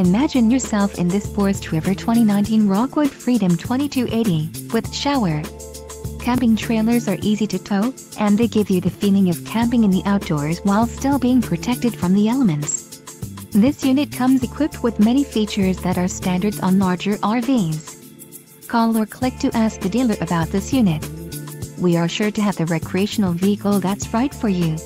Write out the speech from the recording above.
Imagine yourself in this Forest River 2019 Rockwood Freedom 2280 with shower. Camping trailers are easy to tow, and they give you the feeling of camping in the outdoors while still being protected from the elements. This unit comes equipped with many features that are standards on larger RVs. Call or click to ask the dealer about this unit. We are sure to have the recreational vehicle that's right for you.